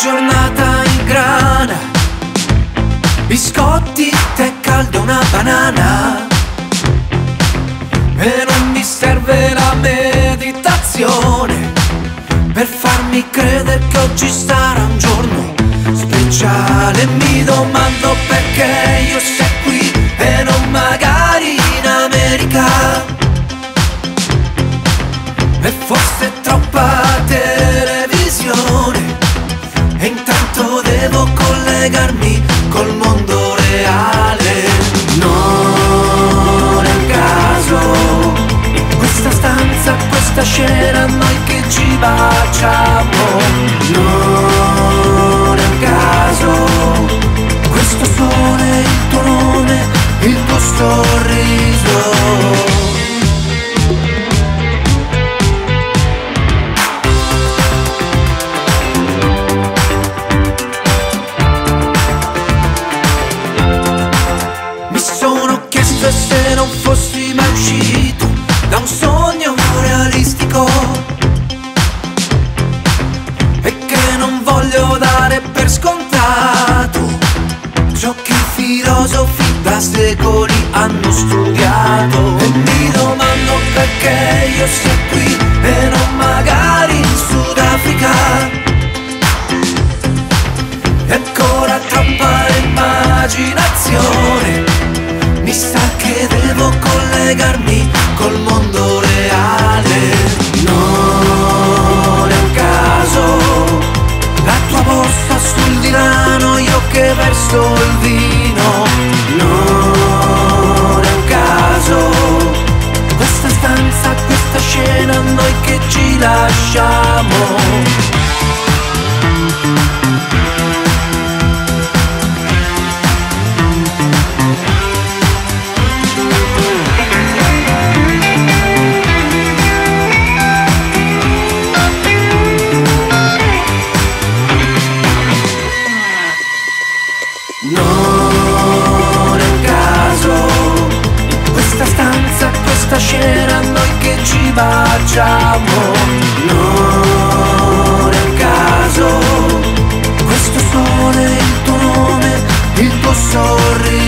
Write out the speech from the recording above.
giornata in grana. Biscotti, tè caldo, una banana. E non mi serve la meditazione. Per farmi credere che oggi sarà un giorno speciale. Mi domando perché io sei qui e non magari in America. devo collegarmi col mondo reale. No. perché io sto qui e non magari in Sudafrica. E ancora troppa immaginazione, mi sa che devo collegarmi col mondo reale. Non è un caso, la tua borsa sul divano, io che verso il vino. scena noi che ci lasciamo. facciamo non è caso? Questo sole il tuo nome il tuo sorriso.